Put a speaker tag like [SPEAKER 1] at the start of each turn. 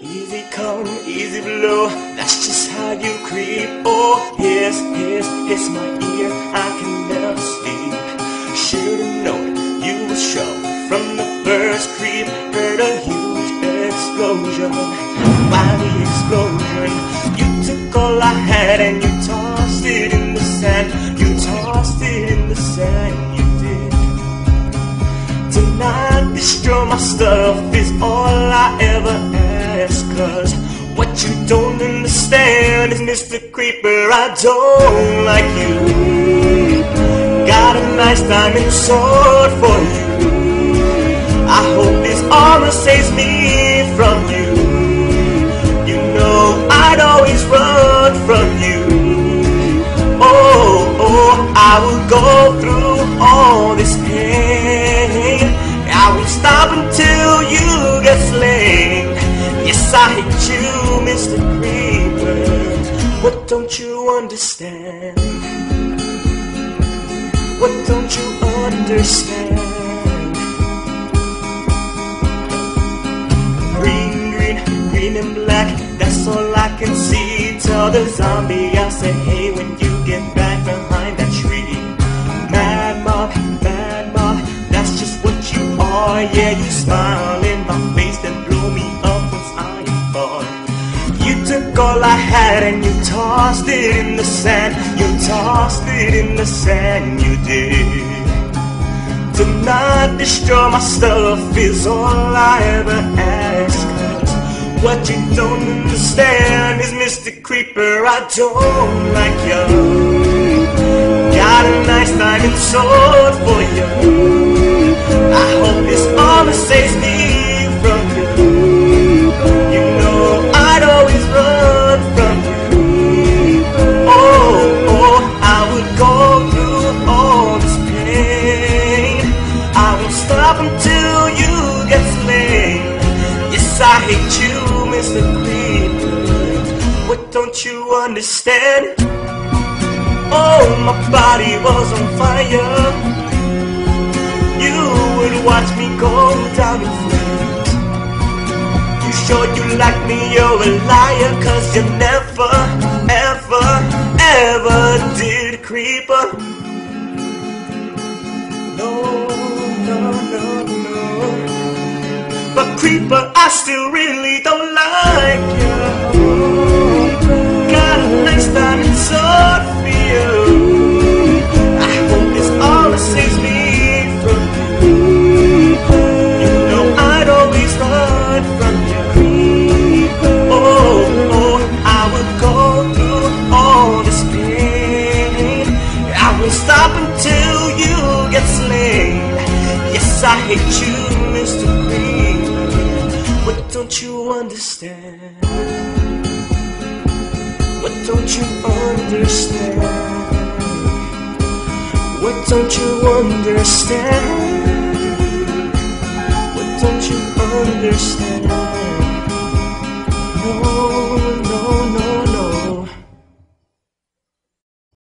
[SPEAKER 1] Easy come, easy blow, that's just how you creep. Oh, yes, yes, yes, my ear, I can never sleep. Should've known you would show from the first creep. Heard a huge explosion, mighty explosion. You took all I had and you tossed it in the sand. You tossed it in the sand, you did. Tonight, destroy my stuff is all I ever ask. Cause what you don't understand is Mr. Creeper, I don't like you. Got a nice diamond sword for you. I hope this armor saves me from you. You know I'd always run from you. Oh, oh, I will go through all this pain. Yes, I hate you, Mr. Creeper. What don't you understand? What don't you understand? Green, green, green and black, that's all I can see. Tell the zombie I say, hey, when you get back behind that tree. Mad mob, mad mob, that's just what you are. Yeah, you smile all I had and you tossed it in the sand. You tossed it in the sand, you did. To not destroy my stuff is all I ever ask. what you don't understand is Mr. Creeper, I don't like you. Got a nice diamond sword for you. I hope this armor saves me Mr. Creeper. What don't you understand? Oh, my body was on fire. You would watch me go down in flames. You showed you like me, you're a liar, cause you never, ever, ever did, creeper. But creeper, I still really don't like you. Got a nice diamond sword for you. I hope this armor saves me from you. You know I'd always run from you. Oh, oh, I would go through all this pain. I won't stop until you get slain. Yes, I hate you, Mr. Creeper. What don't you understand? What don't you understand? What don't you understand? What don't you understand?